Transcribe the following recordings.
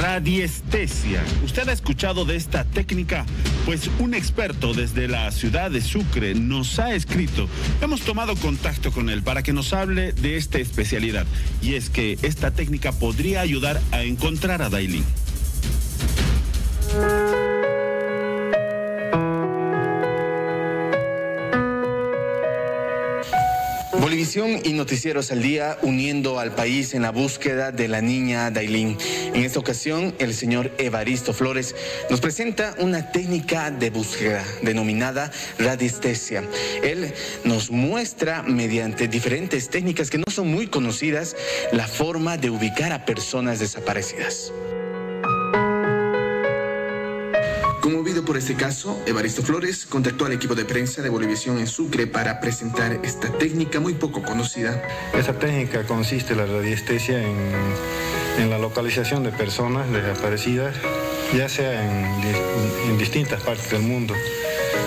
Radiestesia. ¿Usted ha escuchado de esta técnica? Pues un experto desde la ciudad de Sucre nos ha escrito. Hemos tomado contacto con él para que nos hable de esta especialidad. Y es que esta técnica podría ayudar a encontrar a Dailin. Bolivisión y Noticieros al Día uniendo al país en la búsqueda de la niña Dailin. En esta ocasión, el señor Evaristo Flores nos presenta una técnica de búsqueda denominada radiestesia. Él nos muestra mediante diferentes técnicas que no son muy conocidas la forma de ubicar a personas desaparecidas. Conmovido por este caso, Evaristo Flores contactó al equipo de prensa de Bolivisión en Sucre para presentar esta técnica muy poco conocida. Esta técnica consiste la radiestesia en, en la localización de personas desaparecidas, ya sea en, en distintas partes del mundo.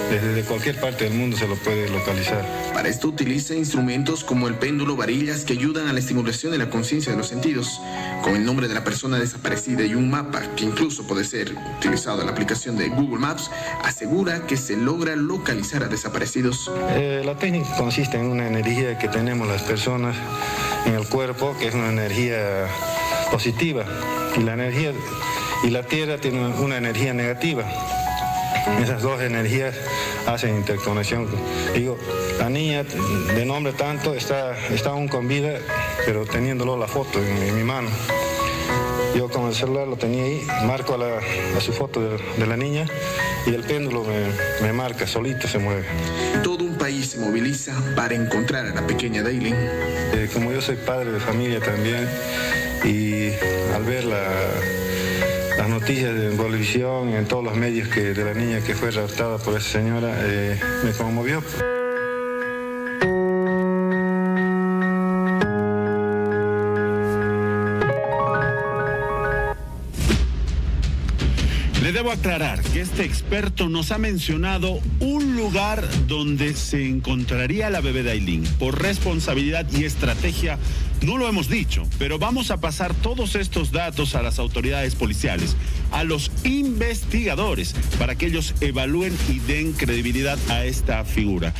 Desde cualquier parte del mundo se lo puede localizar. Para esto utiliza instrumentos como el péndulo, varillas que ayudan a la estimulación de la conciencia de los sentidos, con el nombre de la persona desaparecida y un mapa que incluso puede ser utilizado en la aplicación de Google Maps, asegura que se logra localizar a desaparecidos. Eh, la técnica consiste en una energía que tenemos las personas en el cuerpo, que es una energía positiva, y la energía y la Tierra tiene una energía negativa. Esas dos energías hacen interconexión. Digo, la niña de nombre tanto está, está aún con vida, pero teniéndolo la foto en, en mi mano. Yo con el celular lo tenía ahí, marco a, la, a su foto de, de, la niña y el péndulo me, me, marca, solito se mueve. Todo un país se moviliza para encontrar a la pequeña Daylin. Eh, como yo soy padre de familia también y al ver la, las noticias de Bolivisión, en todos los medios que, de la niña que fue raptada por esa señora, eh, me conmovió. Debo aclarar que este experto nos ha mencionado un lugar donde se encontraría la bebé Dailin. Por responsabilidad y estrategia no lo hemos dicho, pero vamos a pasar todos estos datos a las autoridades policiales, a los investigadores, para que ellos evalúen y den credibilidad a esta figura.